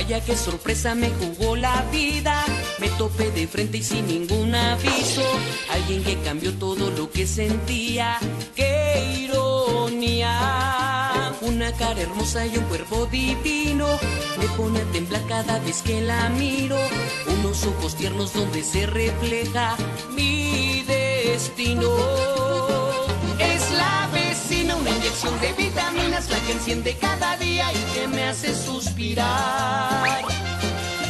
Vaya qué sorpresa me jugó la vida. Me topé de frente y sin ningún aviso. Alguien que cambió todo lo que sentía. ¡Qué ironía! Una cara hermosa y un cuerpo divino. Me pone a cada vez que la miro. Unos ojos tiernos donde se refleja mi destino. Es la vecina, una inyección de la que enciende cada día y que me hace suspirar.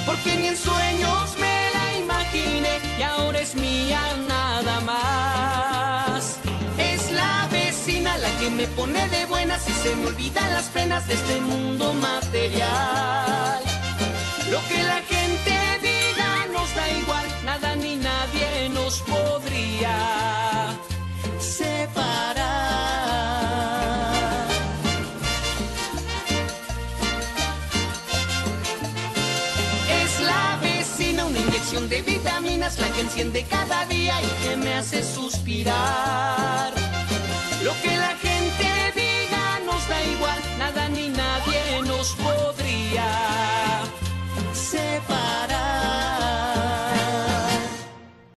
Porque ni en sueños me la imaginé y ahora es mía nada más. Es la vecina la que me pone de buenas y se me olvidan las penas de este mundo material. De vitaminas, la que enciende cada día y que me hace suspirar.